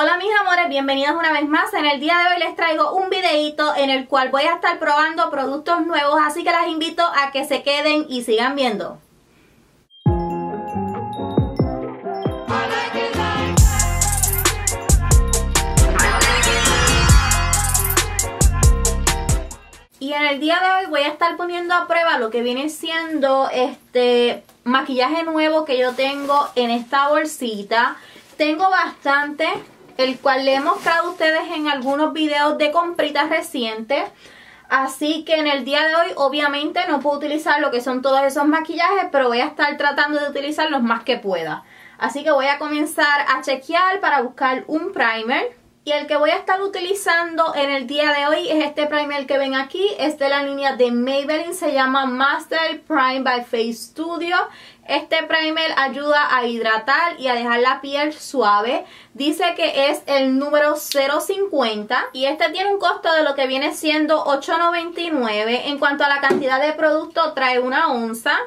Hola mis amores, bienvenidos una vez más. En el día de hoy les traigo un videito en el cual voy a estar probando productos nuevos, así que las invito a que se queden y sigan viendo. Y en el día de hoy voy a estar poniendo a prueba lo que viene siendo este maquillaje nuevo que yo tengo en esta bolsita. Tengo bastante, el cual le he mostrado a ustedes en algunos videos de compritas recientes. Así que en el día de hoy obviamente no puedo utilizar lo que son todos esos maquillajes, pero voy a estar tratando de utilizar los más que pueda. Así que voy a comenzar a chequear para buscar un primer. Y el que voy a estar utilizando en el día de hoy es este primer que ven aquí. Es de la línea de Maybelline, se llama Master Prime by Face Studio. Este primer ayuda a hidratar y a dejar la piel suave. Dice que es el número 050 y este tiene un costo de lo que viene siendo $8.99. En cuanto a la cantidad de producto, trae una onza.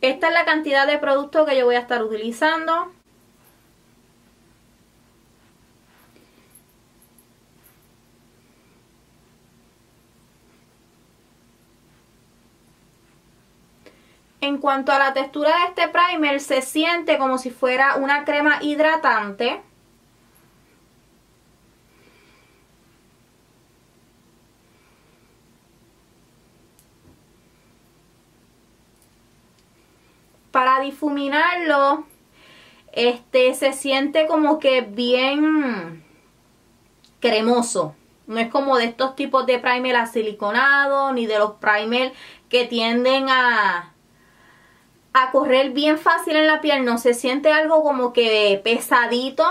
Esta es la cantidad de producto que yo voy a estar utilizando. En cuanto a la textura de este primer, se siente como si fuera una crema hidratante. Para difuminarlo este se siente como que bien cremoso. No es como de estos tipos de primer asiliconado ni de los primer que tienden a a correr bien fácil en la piel. No se siente algo como que pesadito.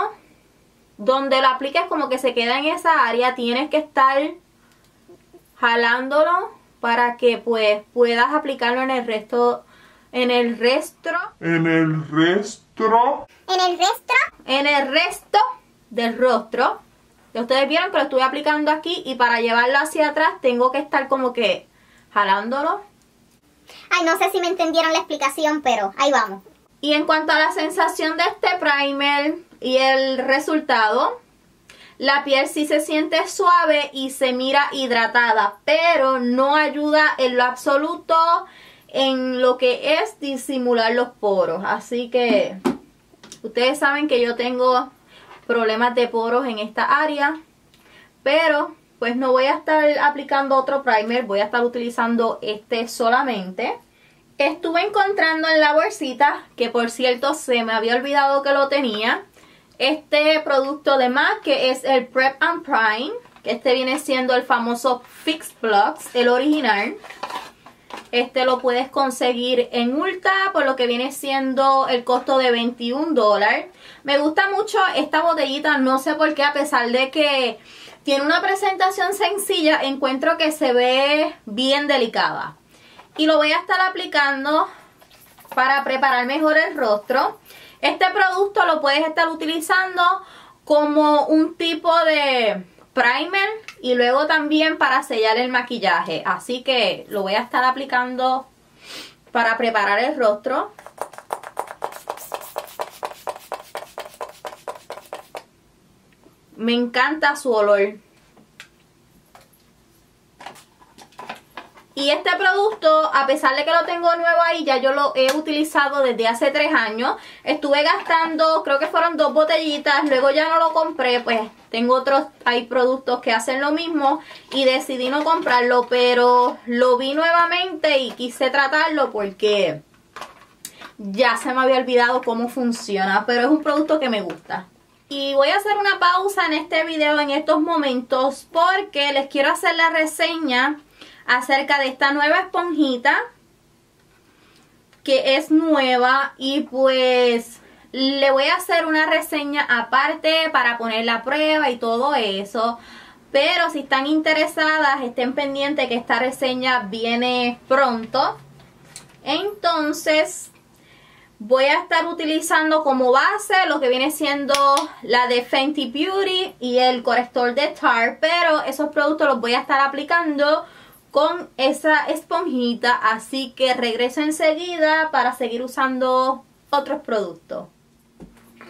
Donde lo apliques como que se queda en esa área. Tienes que estar jalándolo para que pues puedas aplicarlo en el resto en el resto. En el resto. En el resto. En el resto del rostro. Ustedes vieron que lo estuve aplicando aquí y para llevarlo hacia atrás tengo que estar como que jalándolo. Ay, no sé si me entendieron la explicación, pero ahí vamos. Y en cuanto a la sensación de este primer y el resultado, la piel sí se siente suave y se mira hidratada, pero no ayuda en lo absoluto en lo que es disimular los poros. Así que ustedes saben que yo tengo problemas de poros en esta área. Pero pues no voy a estar aplicando otro primer, voy a estar utilizando este solamente. Estuve encontrando en la bolsita, que por cierto se me había olvidado que lo tenía, este producto de MAC que es el Prep and Prime, que este viene siendo el famoso Fix Blocks, el original. Este lo puedes conseguir en Ulta por lo que viene siendo el costo de 21 dólares. Me gusta mucho esta botellita, no sé por qué, a pesar de que tiene una presentación sencilla, encuentro que se ve bien delicada. Y lo voy a estar aplicando para preparar mejor el rostro. Este producto lo puedes estar utilizando como un tipo de primer y luego también para sellar el maquillaje. Así que lo voy a estar aplicando para preparar el rostro. Me encanta su olor. Y este producto, a pesar de que lo tengo nuevo ahí, ya yo lo he utilizado desde hace tres años. Estuve gastando, creo que fueron dos botellitas, luego ya no lo compré, pues tengo otros, hay productos que hacen lo mismo y decidí no comprarlo, pero lo vi nuevamente y quise tratarlo porque ya se me había olvidado cómo funciona, pero es un producto que me gusta. Y voy a hacer una pausa en este video en estos momentos porque les quiero hacer la reseña acerca de esta nueva esponjita que es nueva y pues le voy a hacer una reseña aparte para poner la prueba y todo eso pero si están interesadas estén pendientes que esta reseña viene pronto entonces voy a estar utilizando como base lo que viene siendo la de Fenty Beauty y el corrector de Tarte pero esos productos los voy a estar aplicando con esa esponjita. Así que regreso enseguida para seguir usando otros productos.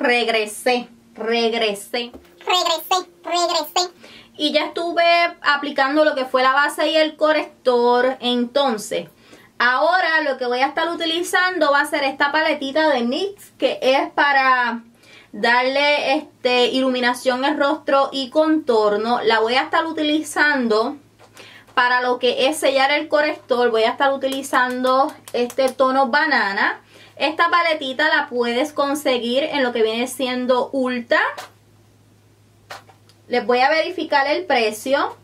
Regresé, regresé. Regresé, regresé. Y ya estuve aplicando lo que fue la base y el corrector. Entonces, ahora lo que voy a estar utilizando va a ser esta paletita de NYX que es para darle este iluminación al rostro y contorno. La voy a estar utilizando para lo que es sellar el corrector. Voy a estar utilizando este tono banana. Esta paletita la puedes conseguir en lo que viene siendo Ulta. Les voy a verificar el precio.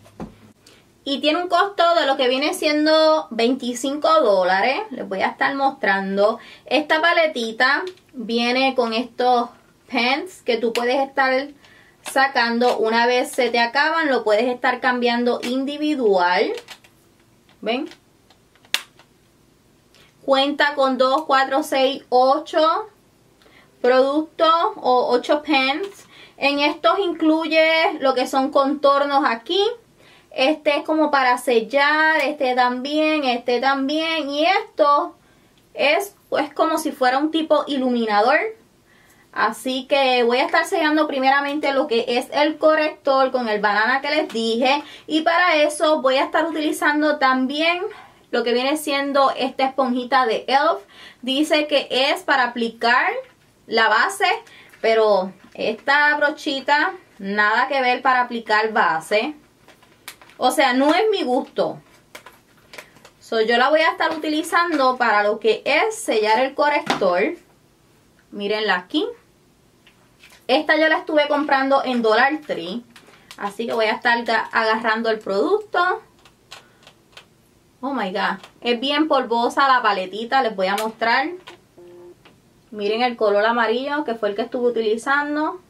Y tiene un costo de lo que viene siendo 25 dólares. Les voy a estar mostrando. Esta paletita viene con estos pens que tú puedes estar sacando. Una vez se te acaban, lo puedes estar cambiando individual. ¿Ven? Cuenta con 2, 4, 6, 8 productos o 8 pens. En estos incluye lo que son contornos aquí. Este es como para sellar, este también, este también. Y esto es pues como si fuera un tipo iluminador. Así que voy a estar sellando primeramente lo que es el corrector con el banana que les dije. Y para eso voy a estar utilizando también lo que viene siendo esta esponjita de ELF. Dice que es para aplicar la base, pero esta brochita nada que ver para aplicar base. O sea, no es mi gusto. So, yo la voy a estar utilizando para lo que es sellar el corrector. Mírenla aquí. Esta yo la estuve comprando en Dollar Tree. Así que voy a estar agarrando el producto. Oh my god. Es bien polvosa la paletita. Les voy a mostrar. Miren el color amarillo que fue el que estuve utilizando.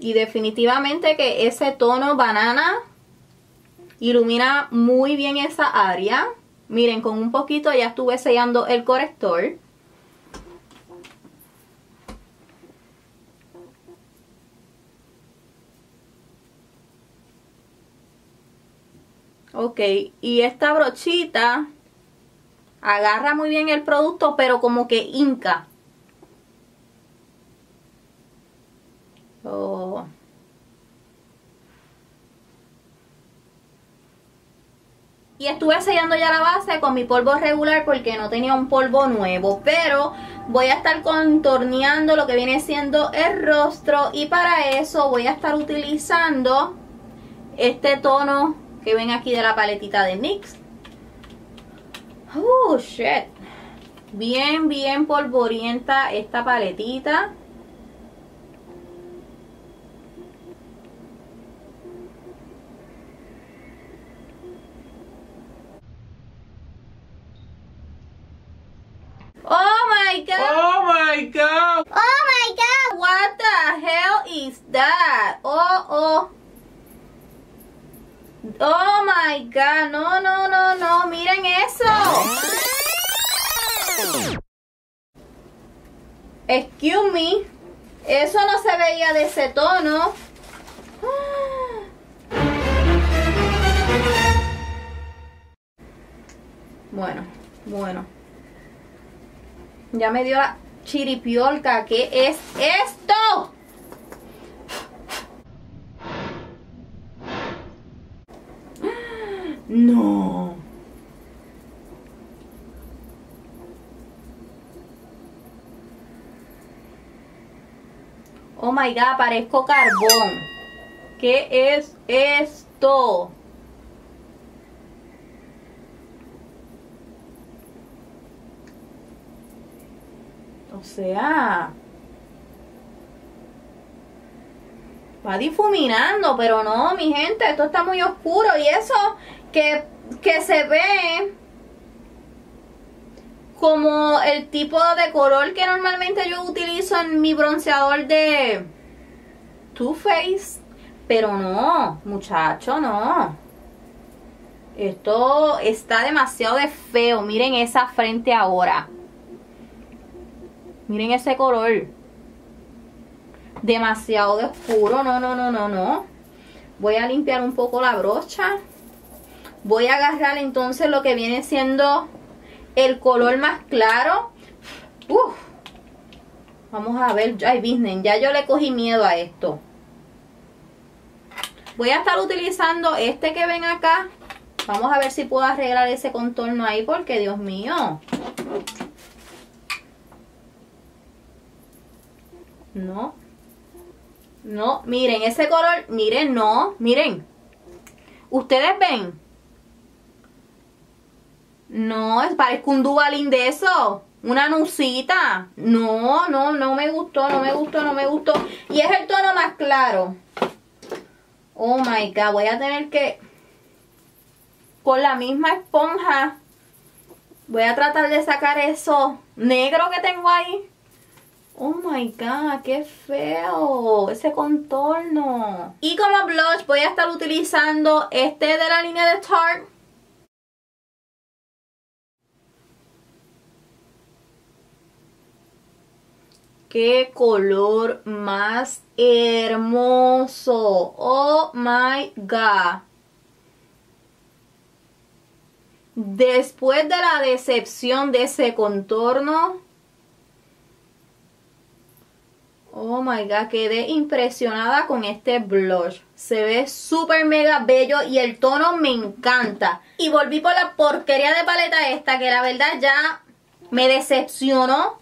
Y definitivamente que ese tono banana ilumina muy bien esa área. Miren, con un poquito ya estuve sellando el corrector. Ok, y esta brochita agarra muy bien el producto, pero como que hinca. Oh. Y estuve sellando ya la base con mi polvo regular porque no tenía un polvo nuevo. Pero voy a estar contorneando lo que viene siendo el rostro. Y para eso voy a estar utilizando este tono que ven aquí de la paletita de NYX. Oh, shit. Bien, bien polvorienta esta paletita. Ya me dio la chiripiolca. ¿Qué es esto? No. Oh my god, parezco carbón. ¿Qué es esto? O sea, va difuminando, pero no, mi gente, esto está muy oscuro y eso que, que se ve como el tipo de color que normalmente yo utilizo en mi bronceador de Too Faced, pero no, muchacho, no. Esto está demasiado de feo. Miren esa frente ahora. Miren ese color. Demasiado oscuro. No, no, no, no, no. Voy a limpiar un poco la brocha. Voy a agarrar entonces lo que viene siendo el color más claro. Uf. Vamos a ver. Ay, business. Ya yo le cogí miedo a esto. Voy a estar utilizando este que ven acá. Vamos a ver si puedo arreglar ese contorno ahí porque Dios mío. No. No, miren, ese color, miren, no, miren. ¿Ustedes ven? No, es parezco un dubalín de eso. Una nucita. No, no, no me gustó, no me gustó, no me gustó. Y es el tono más claro. Oh my god, voy a tener que... Con la misma esponja. Voy a tratar de sacar eso negro que tengo ahí. Oh my god, qué feo ese contorno. Y como blush voy a estar utilizando este de la línea de Tarte. Qué color más hermoso. Oh my god. Después de la decepción de ese contorno, Oh my god, quedé impresionada con este blush. Se ve súper mega bello y el tono me encanta. Y volví por la porquería de paleta esta que la verdad ya me decepcionó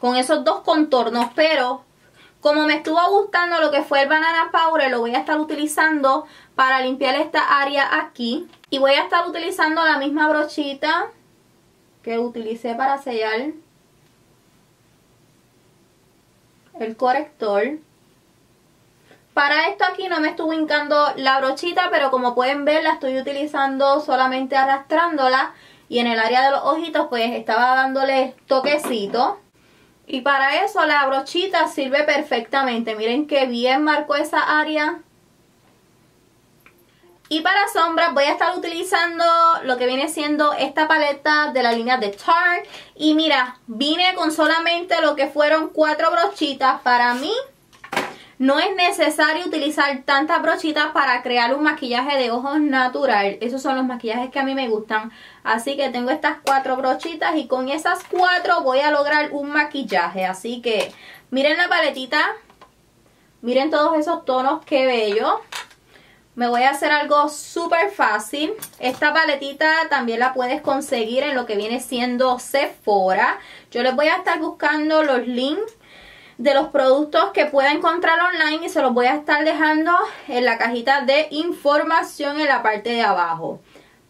con esos dos contornos. Pero como me estuvo gustando lo que fue el Banana Powder, lo voy a estar utilizando para limpiar esta área aquí. Y voy a estar utilizando la misma brochita que utilicé para sellar el corrector. Para esto aquí no me estuvo hincando la brochita, pero como pueden ver la estoy utilizando solamente arrastrándola. Y en el área de los ojitos pues estaba dándole toquecito. Y para eso la brochita sirve perfectamente. Miren que bien marcó esa área. Y para sombras voy a estar utilizando lo que viene siendo esta paleta de la línea de Tarte. Y mira, vine con solamente lo que fueron cuatro brochitas. Para mí no es necesario utilizar tantas brochitas para crear un maquillaje de ojos natural. Esos son los maquillajes que a mí me gustan. Así que tengo estas cuatro brochitas y con esas cuatro voy a lograr un maquillaje. Así que miren la paletita. Miren todos esos tonos, qué bello me voy a hacer algo súper fácil. Esta paletita también la puedes conseguir en lo que viene siendo Sephora. Yo les voy a estar buscando los links de los productos que pueda encontrar online y se los voy a estar dejando en la cajita de información en la parte de abajo.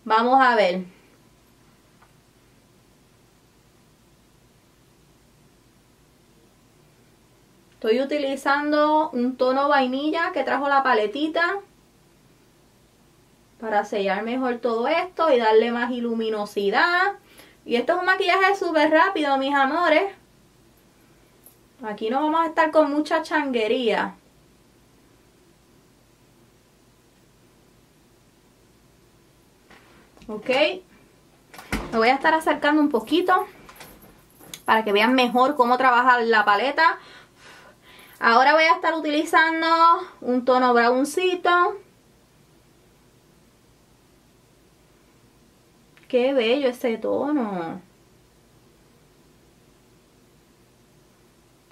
Vamos a ver. Estoy utilizando un tono vainilla que trajo la paletita para sellar mejor todo esto y darle más iluminosidad. Y esto es un maquillaje súper rápido, mis amores. Aquí no vamos a estar con mucha changuería. Ok. Me voy a estar acercando un poquito para que vean mejor cómo trabaja la paleta. Ahora voy a estar utilizando un tono browncito. Qué bello ese tono.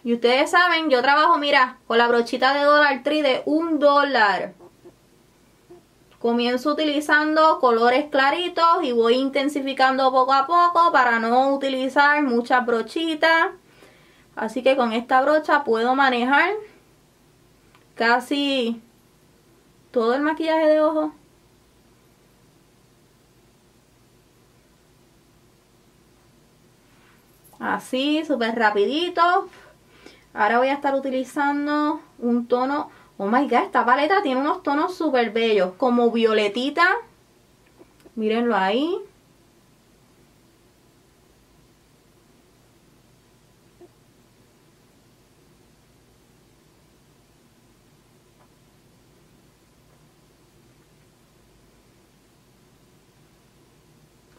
Y ustedes saben, yo trabajo, mira, con la brochita de Dollar Tree de un dólar. Comienzo utilizando colores claritos y voy intensificando poco a poco para no utilizar muchas brochitas. Así que con esta brocha puedo manejar casi todo el maquillaje de ojos. Así, súper rapidito. Ahora voy a estar utilizando un tono... Oh my god, esta paleta tiene unos tonos súper bellos. Como violetita. Mírenlo ahí.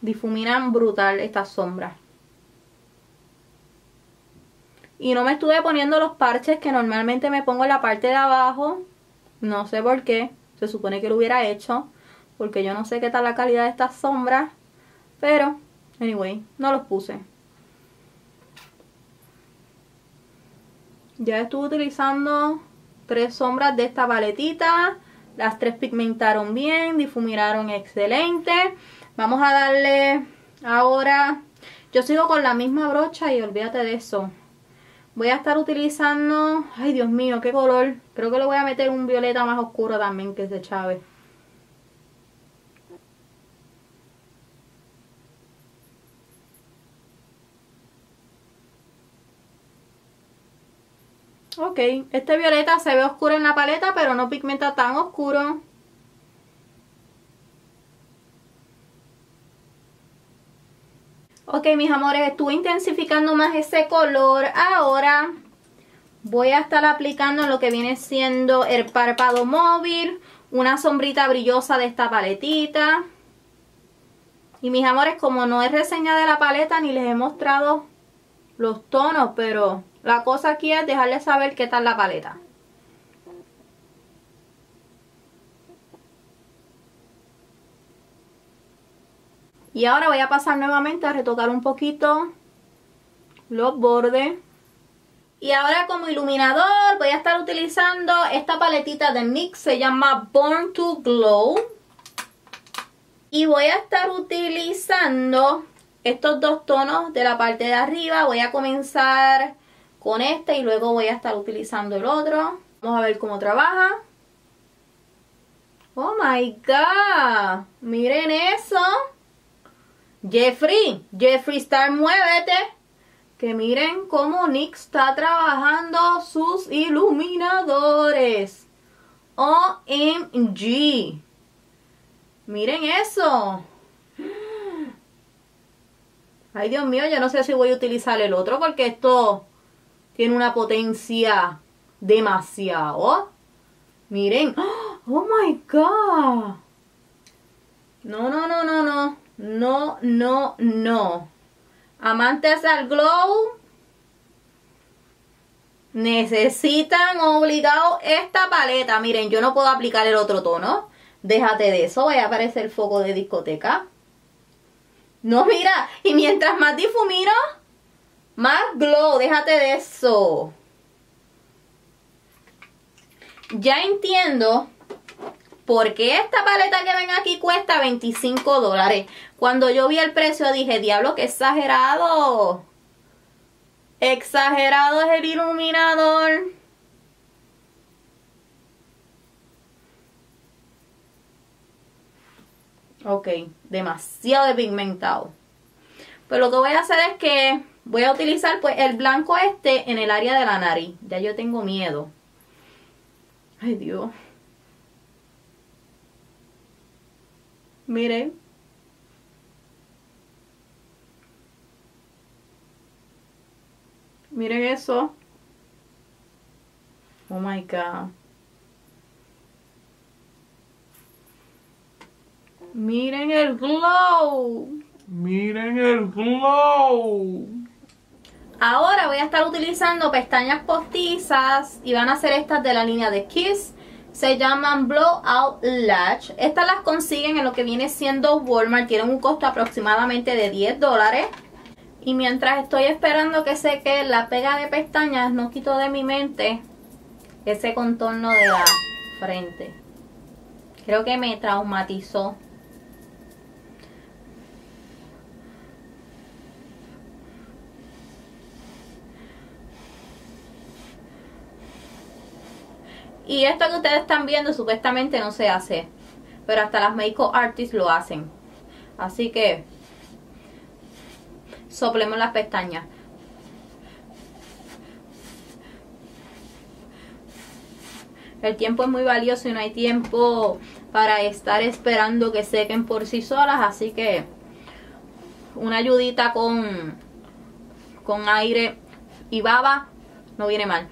Difuminan brutal estas sombras. Y no me estuve poniendo los parches que normalmente me pongo en la parte de abajo. No sé por qué. Se supone que lo hubiera hecho. Porque yo no sé qué tal la calidad de estas sombras. Pero, anyway, no los puse. Ya estuve utilizando tres sombras de esta paletita. Las tres pigmentaron bien, difuminaron excelente. Vamos a darle ahora... Yo sigo con la misma brocha y olvídate de eso. Voy a estar utilizando... Ay, Dios mío, qué color. Creo que le voy a meter un violeta más oscuro también, que es de Chávez. Ok, este violeta se ve oscuro en la paleta, pero no pigmenta tan oscuro. Ok, mis amores, estuve intensificando más ese color. Ahora voy a estar aplicando lo que viene siendo el párpado móvil, una sombrita brillosa de esta paletita. Y mis amores, como no es reseña de la paleta ni les he mostrado los tonos, pero la cosa aquí es dejarles saber qué tal la paleta. Y ahora voy a pasar nuevamente a retocar un poquito los bordes. Y ahora como iluminador voy a estar utilizando esta paletita de NYX, se llama Born to Glow. Y voy a estar utilizando estos dos tonos de la parte de arriba. Voy a comenzar con este y luego voy a estar utilizando el otro. Vamos a ver cómo trabaja. Oh my god, miren eso. Jeffrey, Jeffrey Star, muévete. Que miren cómo Nick está trabajando sus iluminadores. OMG. Miren eso. Ay, Dios mío, yo no sé si voy a utilizar el otro porque esto tiene una potencia demasiado. Miren. Oh my God. No, no, no, no, no. No, no, no. Amantes al glow. Necesitan obligado esta paleta. Miren, yo no puedo aplicar el otro tono. Déjate de eso. Vaya a aparecer el foco de discoteca. No, mira. Y mientras más difumino, más glow. Déjate de eso. Ya entiendo por qué esta paleta que ven aquí cuesta 25 dólares. Cuando yo vi el precio dije, diablo, qué exagerado. Exagerado es el iluminador. Ok, demasiado de pigmentado. Pues lo que voy a hacer es que voy a utilizar pues el blanco este en el área de la nariz. Ya yo tengo miedo. Ay Dios. Miren. Miren eso. Oh my God. Miren el glow. Miren el glow. Ahora voy a estar utilizando pestañas postizas y van a ser estas de la línea de Kiss. Se llaman Blowout Latch. Estas las consiguen en lo que viene siendo Walmart. Tienen un costo aproximadamente de 10 dólares. Y mientras estoy esperando que seque la pega de pestañas, no quito de mi mente ese contorno de la frente. Creo que me traumatizó. Y esto que ustedes están viendo supuestamente no se hace. Pero hasta las makeup artists lo hacen. Así que soplemos las pestañas. El tiempo es muy valioso y no hay tiempo para estar esperando que sequen por sí solas. Así que una ayudita con, con aire y baba no viene mal.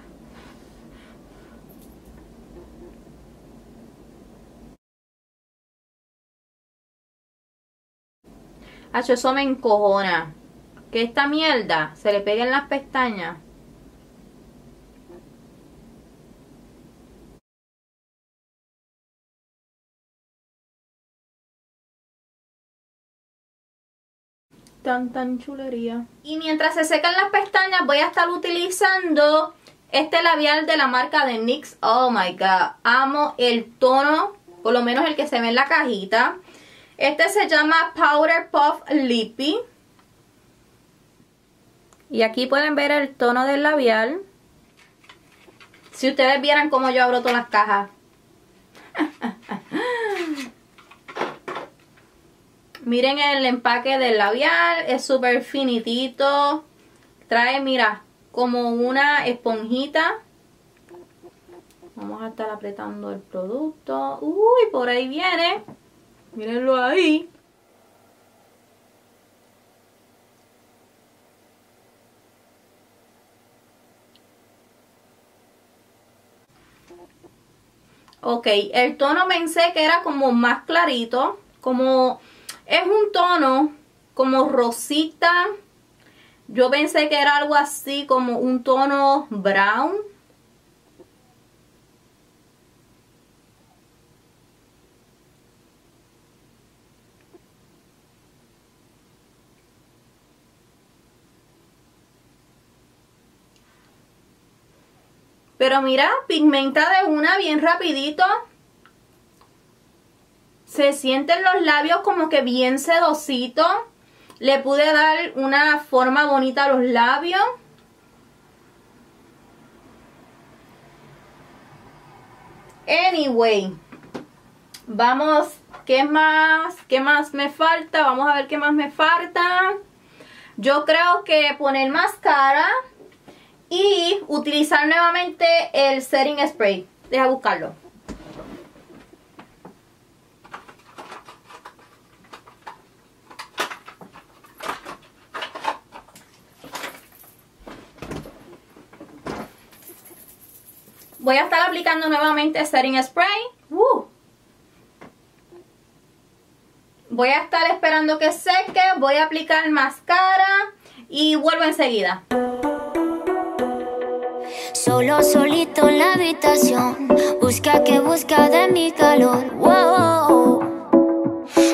Hacho, eso me encojona. Que esta mierda se le pegue en las pestañas. Tan, tan chulería. Y mientras se secan las pestañas voy a estar utilizando este labial de la marca de NYX. Oh my god, amo el tono, por lo menos el que se ve en la cajita. Este se llama Powder Puff Lippy. Y aquí pueden ver el tono del labial. Si ustedes vieran cómo yo abro todas las cajas. Miren el empaque del labial, es súper finitito. Trae, mira, como una esponjita. Vamos a estar apretando el producto. Uy, por ahí viene. Mírenlo ahí. Ok, el tono pensé que era como más clarito, como es un tono como rosita. Yo pensé que era algo así como un tono brown. Pero mira, pigmenta de una bien rapidito. Se sienten los labios como que bien sedositos. Le pude dar una forma bonita a los labios. Anyway, vamos, ¿qué más? ¿Qué más me falta? Vamos a ver qué más me falta. Yo creo que poner máscara y utilizar nuevamente el setting spray. Deja buscarlo. Voy a estar aplicando nuevamente setting spray. Uh. Voy a estar esperando que seque. Voy a aplicar máscara y vuelvo enseguida. Solo solito en la habitación, busca que busca de mi calor.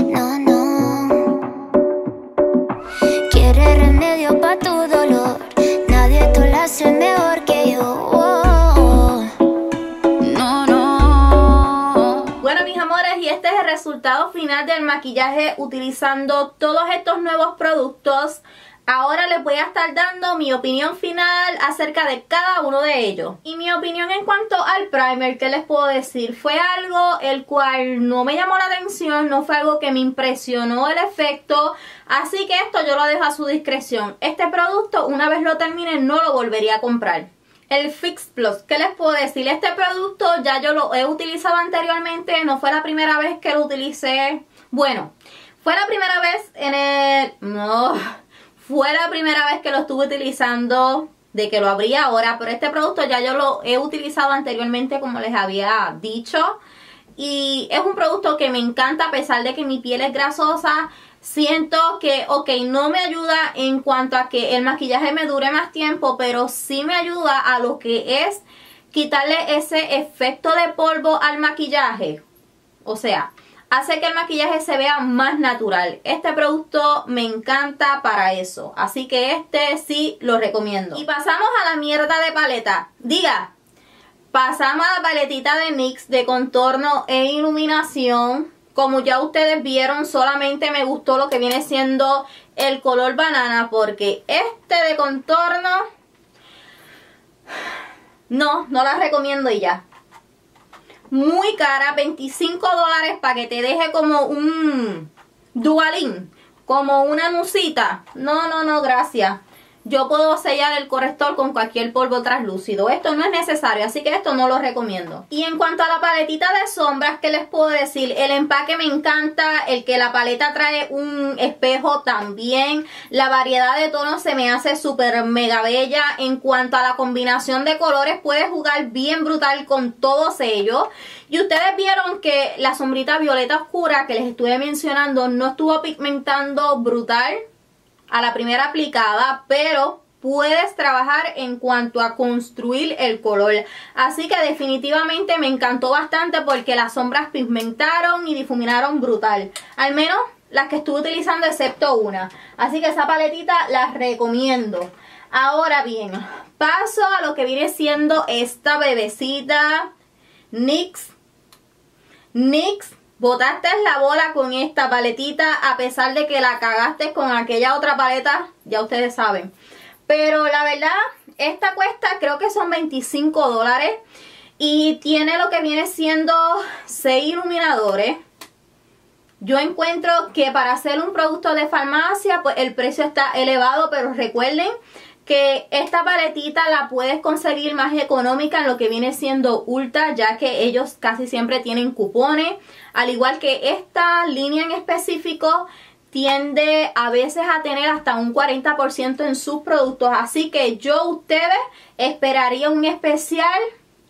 No, no. Quiere remedio para tu dolor, nadie te lo hace mejor que yo. No, no. Bueno mis amores y este es el resultado final del maquillaje utilizando todos estos nuevos productos Ahora les voy a estar dando mi opinión final acerca de cada uno de ellos. Y mi opinión en cuanto al primer, ¿qué les puedo decir? Fue algo el cual no me llamó la atención, no fue algo que me impresionó el efecto. Así que esto yo lo dejo a su discreción. Este producto, una vez lo termine, no lo volvería a comprar. El Fix Plus, ¿qué les puedo decir? Este producto ya yo lo he utilizado anteriormente, no fue la primera vez que lo utilicé. Bueno, fue la primera vez en el... No fue la primera vez que lo estuve utilizando, de que lo abrí ahora, pero este producto ya yo lo he utilizado anteriormente como les había dicho. Y es un producto que me encanta a pesar de que mi piel es grasosa. Siento que, ok, no me ayuda en cuanto a que el maquillaje me dure más tiempo, pero sí me ayuda a lo que es quitarle ese efecto de polvo al maquillaje. O sea, hace que el maquillaje se vea más natural. Este producto me encanta para eso, así que este sí lo recomiendo. Y pasamos a la mierda de paleta. Diga, pasamos a la paletita de NYX de contorno e iluminación. Como ya ustedes vieron, solamente me gustó lo que viene siendo el color banana porque este de contorno... No, no la recomiendo y ya muy cara, 25 dólares para que te deje como un dualín, como una nucita. No, no, no, gracias yo puedo sellar el corrector con cualquier polvo translúcido. Esto no es necesario, así que esto no lo recomiendo. Y en cuanto a la paletita de sombras, ¿qué les puedo decir? El empaque me encanta, el que la paleta trae un espejo también. La variedad de tonos se me hace súper mega bella. En cuanto a la combinación de colores, puedes jugar bien brutal con todos ellos. Y ustedes vieron que la sombrita violeta oscura que les estuve mencionando no estuvo pigmentando brutal a la primera aplicada, pero puedes trabajar en cuanto a construir el color. Así que definitivamente me encantó bastante porque las sombras pigmentaron y difuminaron brutal. Al menos las que estuve utilizando excepto una. Así que esa paletita la recomiendo. Ahora bien, paso a lo que viene siendo esta bebecita NYX. NYX, botaste la bola con esta paletita a pesar de que la cagaste con aquella otra paleta, ya ustedes saben. Pero la verdad, esta cuesta creo que son 25 dólares y tiene lo que viene siendo 6 iluminadores yo encuentro que para hacer un producto de farmacia, pues el precio está elevado, pero recuerden que esta paletita la puedes conseguir más económica en lo que viene siendo Ulta, ya que ellos casi siempre tienen cupones, al igual que esta línea en específico tiende a veces a tener hasta un 40% en sus productos, así que yo ustedes esperaría un especial.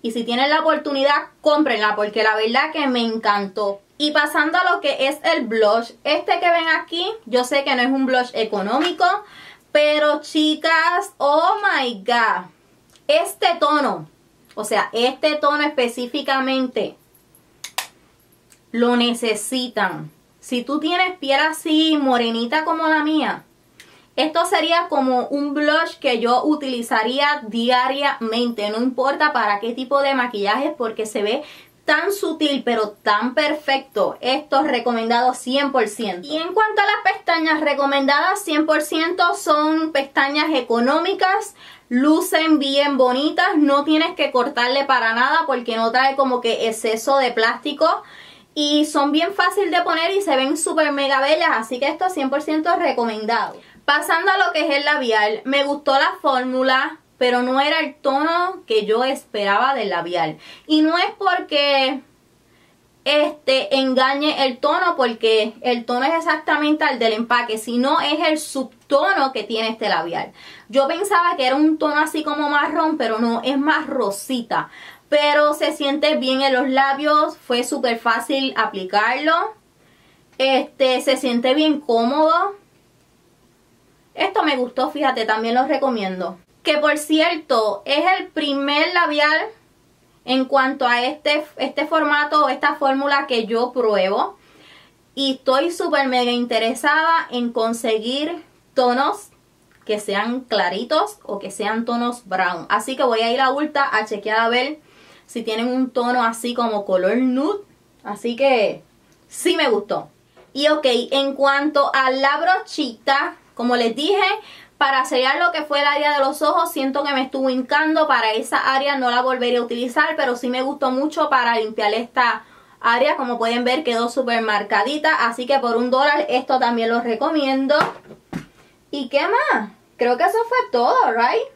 Y si tienen la oportunidad, cómprenla porque la verdad que me encantó. Y pasando a lo que es el blush, este que ven aquí, yo sé que no es un blush económico, pero chicas, oh my god, este tono, o sea, este tono específicamente, lo necesitan. Si tú tienes piel así morenita como la mía, esto sería como un blush que yo utilizaría diariamente, no importa para qué tipo de maquillaje porque se ve tan sutil pero tan perfecto. Esto es recomendado 100%. Y en cuanto a las pestañas recomendadas 100% son pestañas económicas. Lucen bien bonitas, no tienes que cortarle para nada porque no trae como que exceso de plástico y son bien fácil de poner y se ven súper mega bellas, así que esto es 100% recomendado. Pasando a lo que es el labial, me gustó la fórmula, pero no era el tono que yo esperaba del labial. Y no es porque este engañe el tono, porque el tono es exactamente el del empaque, sino es el subtono que tiene este labial. Yo pensaba que era un tono así como marrón, pero no, es más rosita. Pero se siente bien en los labios, fue súper fácil aplicarlo. Este, se siente bien cómodo. Esto me gustó, fíjate, también lo recomiendo. Que por cierto, es el primer labial en cuanto a este, este formato o esta fórmula que yo pruebo. Y estoy súper mega interesada en conseguir tonos que sean claritos o que sean tonos brown. Así que voy a ir a Ulta a chequear a ver si tienen un tono así como color nude. Así que sí me gustó. Y ok, en cuanto a la brochita, como les dije, para sellar lo que fue el área de los ojos, siento que me estuvo hincando. Para esa área no la volveré a utilizar, pero sí me gustó mucho para limpiar esta área. Como pueden ver, quedó súper marcadita. Así que por un dólar esto también lo recomiendo. ¿Y qué más? Creo que eso fue todo, ¿right?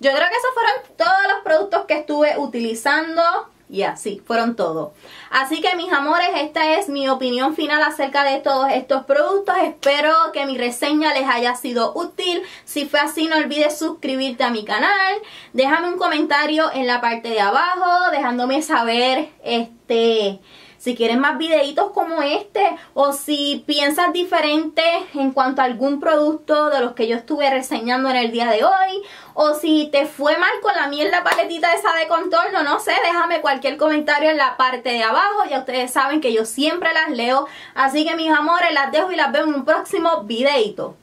Yo creo que esos fueron todos los productos que estuve utilizando y así, fueron todos. Así que mis amores, esta es mi opinión final acerca de todos estos productos. Espero que mi reseña les haya sido útil. Si fue así, no olvides suscribirte a mi canal. Déjame un comentario en la parte de abajo, dejándome saber este si quieres más videitos como este o si piensas diferente en cuanto a algún producto de los que yo estuve reseñando en el día de hoy o si te fue mal con la mierda paletita esa de contorno, no sé, déjame cualquier comentario en la parte de abajo, ya ustedes saben que yo siempre las leo, así que mis amores las dejo y las veo en un próximo videito.